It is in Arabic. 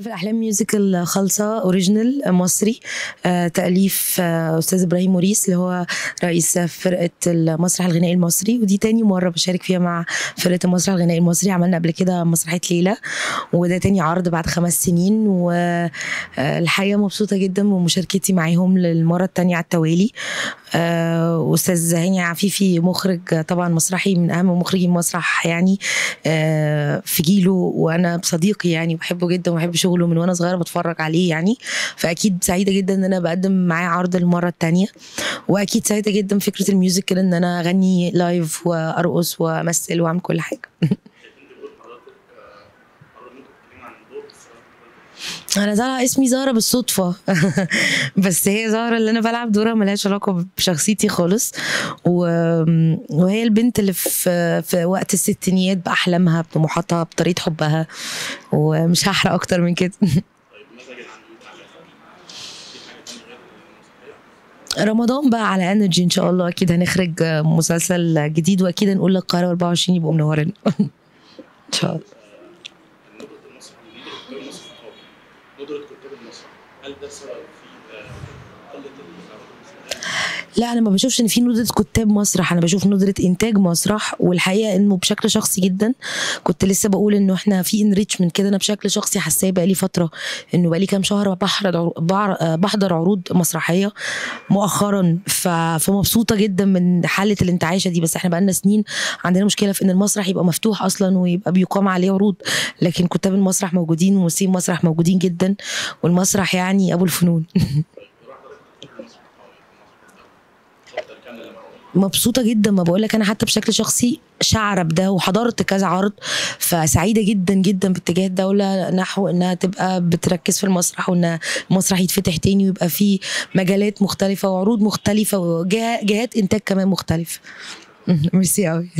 حلف الأحلام musical خالصة original مصري. آه، تأليف آه، أستاذ إبراهيم موريس اللي هو رئيس فرقة المسرح الغنائي المصري. ودي تاني مرة بشارك فيها مع فرقة المسرح الغنائي المصري. عملنا قبل كده مسرحية ليله وده تاني عرض بعد خمس سنين. والحقيقة مبسوطة جدا بمشاركتي معاهم للمرة التانية على التوالي. آه، واستاذ هاني عفيفي مخرج طبعا مسرحي من أهم مخرجي المسرح يعني آه، في جيله. وأنا صديقي يعني بحبه جدا وبحب شغله. من وأنا صغيرة بتفرج عليه يعني. فأكيد سعيدة جدا إن أنا بقدم معاه عرض المرة التانية. وأكيد سعيدة جدا فكرة ال music إن أنا أغني live وأرقص وأمثل وأعمل كل حاجة. أنا طالعه اسمي زهره بالصدفة. بس هي زهره اللي أنا بلعب دورها ملهاش علاقة بشخصيتي خالص. و... وهي البنت اللي في في وقت الستينيات بأحلامها بطموحاتها بطريقة حبها. ومش هحرق أكتر من كده. رمضان بقى على انرجي إن شاء الله. أكيد هنخرج مسلسل جديد وأكيد هنقول للقاهره 24 يبقوا منورين إن شاء الله. ندرة كتاب المسرح هل ده سبب في لا أنا ما بشوفش إن في ندره كتاب مسرح. أنا بشوف ندره إنتاج مسرح والحقيقة إنه بشكل شخصي جدا. كنت لسه بقول إنه إحنا في انريتشمنت كده أنا بشكل شخصي حاساه بقالي فترة إنه بقالي كام شهر بحضر عروض مسرحية مؤخرا. فمبسوطة جدا من حالة الانتعاشة دي. بس إحنا بقالنا سنين عندنا مشكلة في إن المسرح يبقى مفتوح أصلا ويبقى بيقام عليه عروض. لكن كتاب المسرح موجودين وممثلين المسرح موجودين جدا والمسرح يعني أبو الفنون. مبسوطة جدا ما بقولك أنا حتى بشكل شخصي شعرة بده وحضرت كذا عرض فسعيدة جدا جدا باتجاه الدولة نحو إنها تبقى بتركز في المسرح وإن المسرح يتفتح تاني ويبقى فيه مجالات مختلفة وعروض مختلفة وجهات إنتاج كمان مختلفة ميرسي أوي.